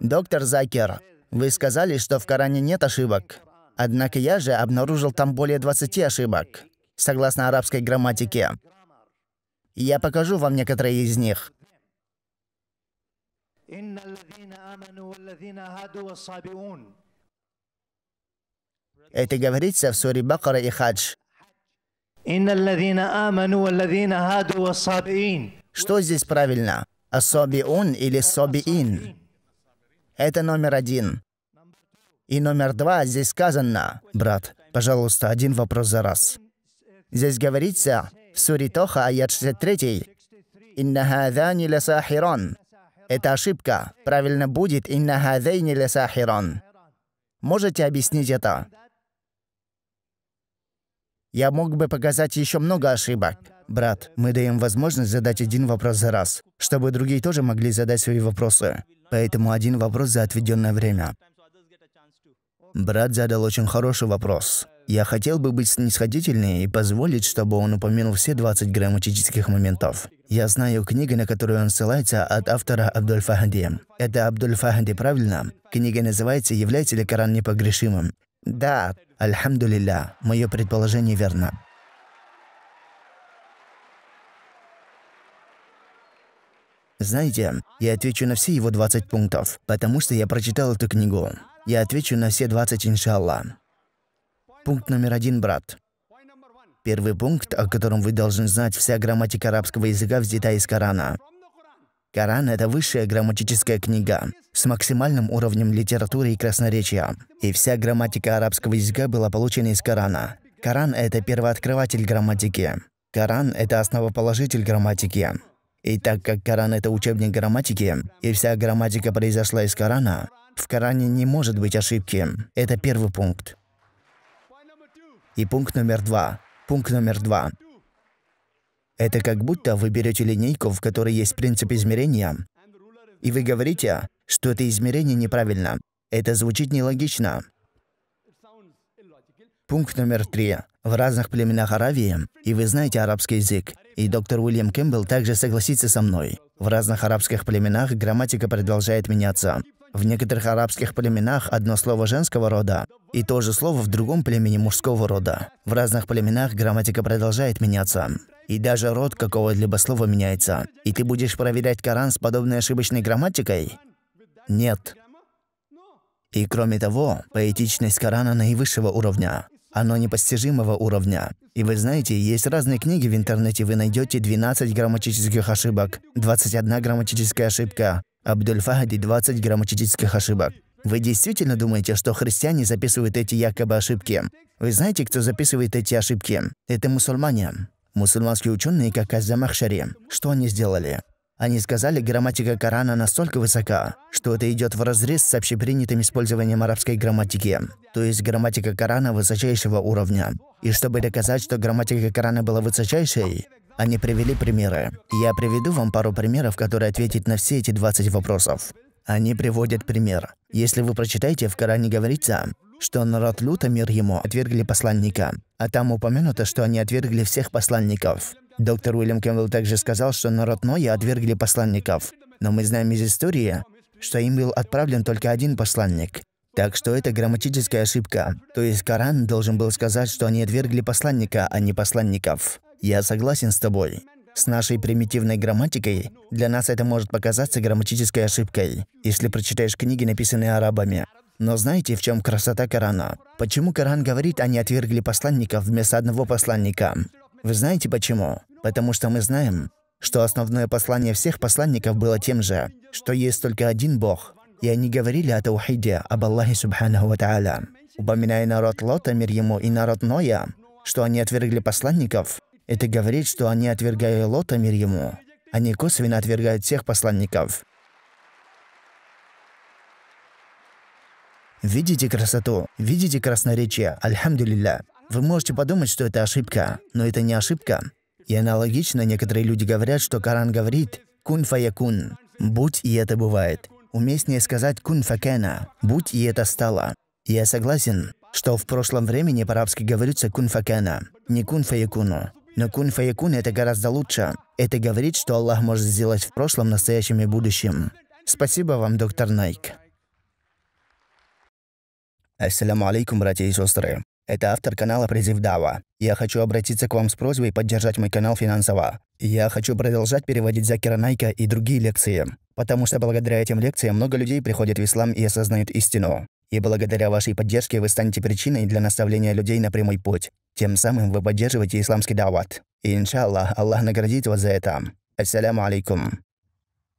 Доктор Закер, вы сказали, что в Коране нет ошибок. Однако я же обнаружил там более 20 ошибок, согласно арабской грамматике. Я покажу вам некоторые из них. Это говорится в суре Бакара и Хадж. Что здесь правильно? Асобиун или собиин? Это номер один. И номер два здесь сказано, брат, пожалуйста, один вопрос за раз. Здесь говорится в суре Тоха, аят 63, «Инна хадани ласахирон». Это ошибка. Правильно будет «Инна хадайни ласахирон». Можете объяснить это? Я мог бы показать еще много ошибок. Брат, мы даем возможность задать один вопрос за раз, чтобы другие тоже могли задать свои вопросы. Поэтому один вопрос за отведенное время. Брат задал очень хороший вопрос. Я хотел бы быть снисходительнее и позволить, чтобы он упомянул все 20 грамматических моментов. Я знаю книгу, на которую он ссылается, от автора Абдуль Фахади. Это Абдуль Фахади, правильно? Книга называется «Является ли Коран непогрешимым?» Да, альхамдулилля, мое предположение верно. Знаете, я отвечу на все его 20 пунктов, потому что я прочитал эту книгу. Я отвечу на все 20, иншаллах. Пункт номер один, брат. Первый пункт, о котором вы должны знать, вся грамматика арабского языка взята из Корана. Коран – это высшая грамматическая книга с максимальным уровнем литературы и красноречия. И вся грамматика арабского языка была получена из Корана. Коран – это первооткрыватель грамматики. Коран – это основоположитель грамматики. И так как Коран – это учебник грамматики, и вся грамматика произошла из Корана, в Коране не может быть ошибки. Это первый пункт. И пункт номер два. Пункт номер два. Это как будто вы берете линейку, в которой есть принцип измерения, и вы говорите, что это измерение неправильно. Это звучит нелогично. Пункт номер три. В разных племенах Аравии, и вы знаете арабский язык, и доктор Уильям Кэмпбелл также согласится со мной, в разных арабских племенах грамматика продолжает меняться. В некоторых арабских племенах одно слово женского рода и то же слово в другом племени мужского рода. В разных племенах грамматика продолжает меняться. И даже род какого-либо слова меняется. И ты будешь проверять Коран с подобной ошибочной грамматикой? Нет. И кроме того, поэтичность Корана наивысшего уровня. Оно непостижимого уровня. И вы знаете, есть разные книги в интернете, вы найдете 12 грамматических ошибок, 21 грамматическая ошибка, Абдуль-Фахади 20 грамматических ошибок. Вы действительно думаете, что христиане записывают эти якобы ошибки? Вы знаете, кто записывает эти ошибки? Это мусульмане. Мусульманские ученые, как Азамахшари. Что они сделали? Они сказали, грамматика Корана настолько высока, что это идет в разрез с общепринятым использованием арабской грамматики, то есть грамматика Корана высочайшего уровня. И чтобы доказать, что грамматика Корана была высочайшей, они привели примеры. Я приведу вам пару примеров, которые ответят на все эти 20 вопросов. Они приводят пример. Если вы прочитаете, в Коране говорится, что народ Люта, мир ему, отвергли посланника, а там упомянуто, что они отвергли всех посланников. Доктор Уильям Кэмпбелл также сказал, что народ Ноя отвергли посланников. Но мы знаем из истории, что им был отправлен только один посланник. Так что это грамматическая ошибка. То есть Коран должен был сказать, что они отвергли посланника, а не посланников. Я согласен с тобой. С нашей примитивной грамматикой для нас это может показаться грамматической ошибкой, если прочитаешь книги, написанные арабами. Но знаете, в чем красота Корана? Почему Коран говорит, они отвергли посланников вместо одного посланника? Вы знаете почему? Потому что мы знаем, что основное послание всех посланников было тем же, что есть только один Бог. И они говорили о Таухиде, об Аллахе Субханаху Ва Упоминая народ Лота, мир ему, и народ Ноя, что они отвергли посланников, это говорит, что они, отвергая Лота, мир ему, они косвенно отвергают всех посланников. Видите красоту? Видите красноречие? Альхамдулилля. Вы можете подумать, что это ошибка, но это не ошибка. И аналогично некоторые люди говорят, что Коран говорит «кун фаякун» – «будь и это бывает». Уместнее сказать «кун факена» – «будь и это стало». Я согласен, что в прошлом времени по-арабски говорится «кун факена», не «кун фаякуну». Но кун фаякун это гораздо лучше. Это говорит, что Аллах может сделать в прошлом, настоящем и будущем. Спасибо вам, доктор Найк. Ассаляму алейкум, братья и сестры. Это автор канала Призыв Дава. Я хочу обратиться к вам с просьбой поддержать мой канал финансово. Я хочу продолжать переводить Закира Найка и другие лекции, потому что благодаря этим лекциям много людей приходят в ислам и осознают истину. И благодаря вашей поддержке вы станете причиной для наставления людей на прямой путь. Тем самым вы поддерживаете исламский дават. И иншаллах, Аллах наградит вас за это. Ассаляму алейкум.